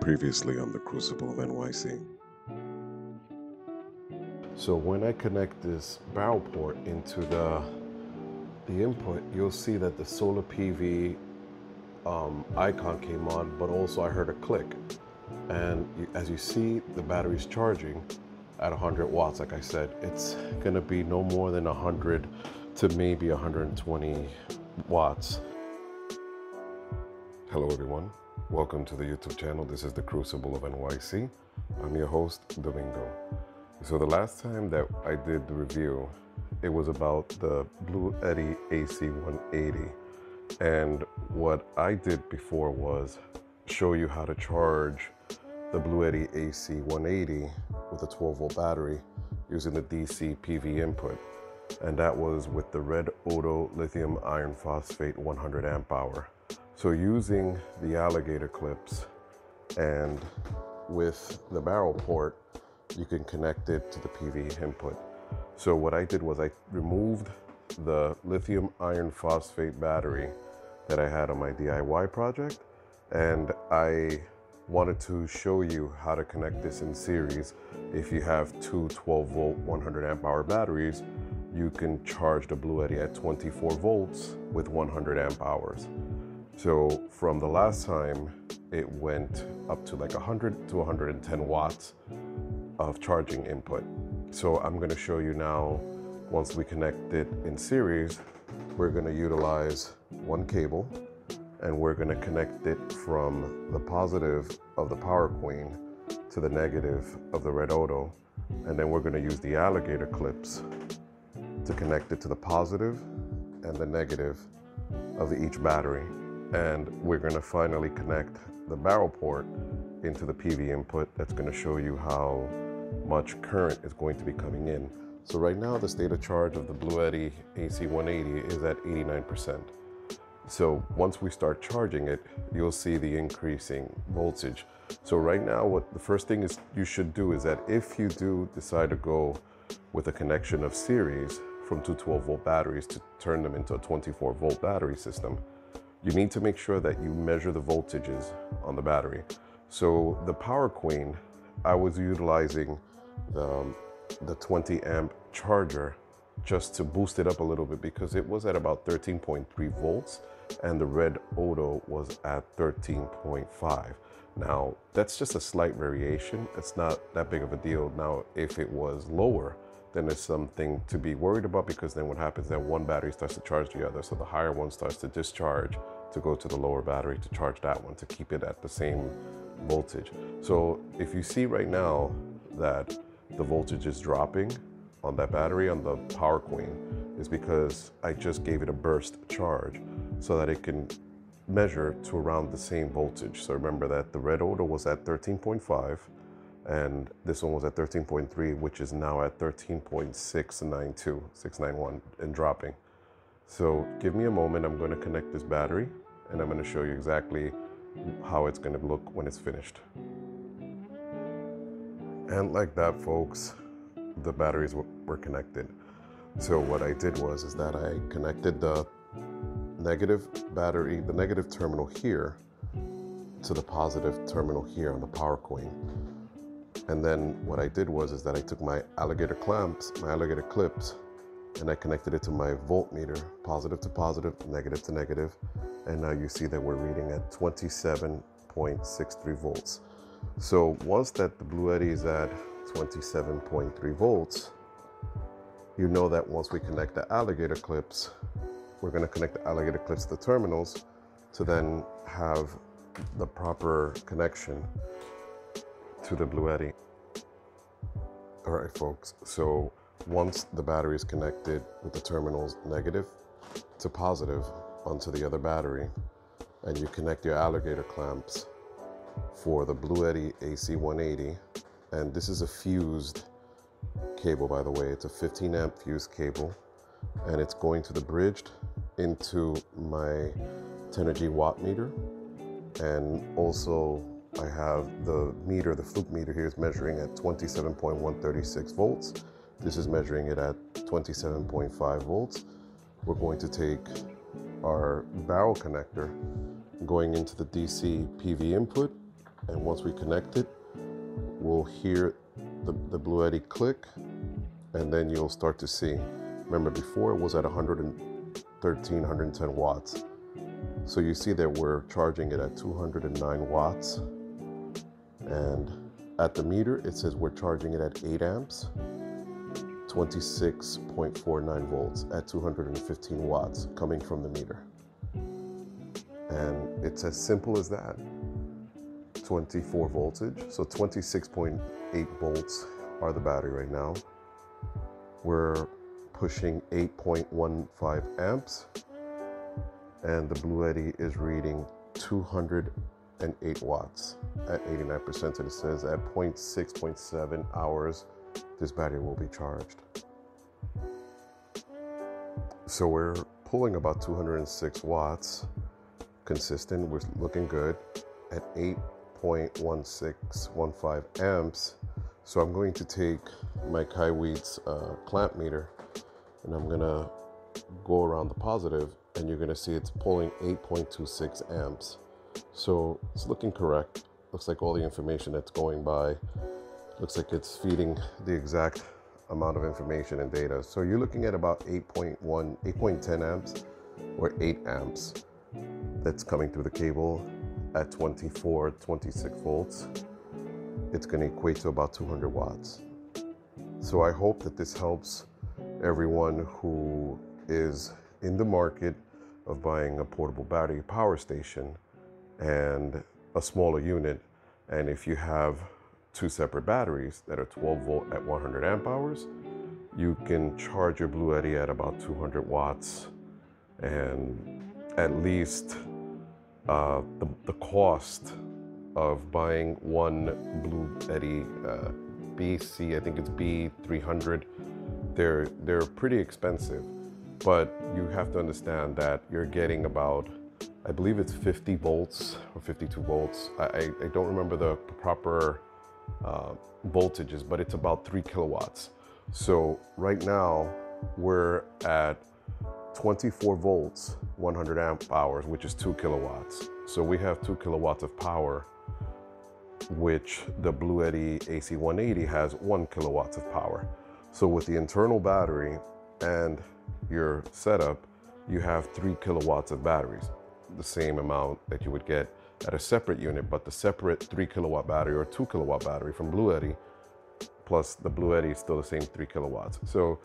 Previously on the Crucible of NYC. So when I connect this barrel port into the the input, you'll see that the solar PV um, icon came on, but also I heard a click. And you, as you see, the battery's charging at 100 watts. Like I said, it's gonna be no more than 100 to maybe 120 watts. Hello everyone, welcome to the YouTube channel. This is the Crucible of NYC. I'm your host, Domingo. So the last time that I did the review, it was about the Bluetti AC180. And what I did before was show you how to charge the Bluetti AC180 with a 12 volt battery using the DC PV input. And that was with the Red Odo lithium iron phosphate 100 amp hour. So using the alligator clips and with the barrel port, you can connect it to the PV input. So what I did was I removed the lithium iron phosphate battery that I had on my DIY project and I wanted to show you how to connect this in series. If you have two 12 volt 100 amp hour batteries, you can charge the Bluetti at 24 volts with 100 amp hours. So from the last time, it went up to like 100 to 110 watts of charging input. So I'm gonna show you now, once we connect it in series, we're gonna utilize one cable and we're gonna connect it from the positive of the Power Queen to the negative of the Redodo. And then we're gonna use the alligator clips to connect it to the positive and the negative of each battery. And we're gonna finally connect the barrel port into the PV input that's gonna show you how much current is going to be coming in. So right now the state of charge of the Blue Bluetti AC180 is at 89%. So once we start charging it, you'll see the increasing voltage. So right now what the first thing is you should do is that if you do decide to go with a connection of series from two 12 volt batteries to turn them into a 24 volt battery system, you need to make sure that you measure the voltages on the battery. So the Power Queen, I was utilizing the, um, the 20 amp charger just to boost it up a little bit because it was at about 13.3 volts and the red Odo was at 13.5. Now, that's just a slight variation. It's not that big of a deal. Now, if it was lower, then it's something to be worried about because then what happens that one battery starts to charge the other. So the higher one starts to discharge to go to the lower battery to charge that one to keep it at the same voltage. So if you see right now that the voltage is dropping on that battery on the Power Queen is because I just gave it a burst charge so that it can measure to around the same voltage. So remember that the Redodo was at 13.5 and this one was at 13.3, which is now at 13.692, 691 and dropping. So give me a moment, I'm gonna connect this battery and I'm gonna show you exactly how it's gonna look when it's finished. And like that, folks, the batteries were connected. So what I did was is that I connected the negative battery, the negative terminal here to the positive terminal here on the power queen. And then what I did was is that I took my alligator clamps, my alligator clips, and I connected it to my voltmeter, positive to positive, negative to negative. And now you see that we're reading at 27.63 volts. So once that the Bluetti is at 27.3 volts, you know that once we connect the alligator clips, we're going to connect the alligator clips to the terminals to then have the proper connection to the Bluetti. All right, folks. So once the battery is connected with the terminals negative to positive onto the other battery, and you connect your alligator clamps for the Bluetti AC180. And this is a fused cable, by the way. It's a 15 amp fused cable, and it's going to the bridged into my Tenergy watt meter. And also, I have the meter, the fluke meter here is measuring at 27.136 volts. This is measuring it at 27.5 volts. We're going to take our barrel connector going into the DC PV input And once we connect it, we'll hear the, the Bluetti click, and then you'll start to see. Remember, before it was at 113, 110 watts. So you see that we're charging it at 209 watts. And at the meter, it says we're charging it at 8 amps, 26.49 volts at 215 watts coming from the meter. And it's as simple as that 24 voltage. So 26.8 volts are the battery right now. We're pushing 8.15 amps, and the Bluetti is reading 208 watts at 89%. And it says at 0.6, 0.7 hours, this battery will be charged. So we're pulling about 206 watts consistent. We're looking good at 8.1615 amps. So I'm going to take my Kaiweets uh, clamp meter and I'm gonna go around the positive and you're gonna see it's pulling 8.26 amps. So it's looking correct. Looks like all the information that's going by looks like it's feeding the exact amount of information and data. So you're looking at about 8.1, 8.10 amps or 8 amps that's coming through the cable at 24, 26 volts. It's going to equate to about 200 watts. So I hope that this helps everyone who is in the market of buying a portable battery power station and a smaller unit. And if you have two separate batteries that are 12 volt at 100 amp hours, you can charge your Bluetti at about 200 watts and at least uh, the, the cost of buying one Bluetti uh, BC, I think it's B300, they're, they're pretty expensive. But you have to understand that you're getting about, I believe it's 50 volts or 52 volts. I, I, don't remember the proper uh, voltages, but it's about three kilowatts. So right now we're at 24 volts, 100 amp hours, which is two kilowatts. So we have two kilowatts of power, which the Bluetti AC180 has one kilowatts of power. So with the internal battery and your setup, you have three kilowatts of batteries, the same amount that you would get at a separate unit, but the separate three kilowatt battery or two kilowatt battery from Bluetti, plus the Bluetti is still the same three kilowatts. So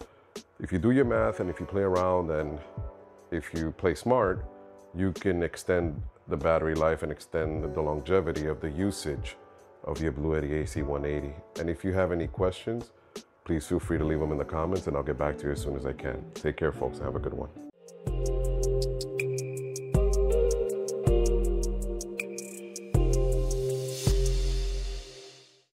if you do your math and if you play around and if you play smart, you can extend the battery life and extend the longevity of the usage of your Bluetti AC180. And if you have any questions, please feel free to leave them in the comments and I'll get back to you as soon as I can. Take care, folks. and Have a good one.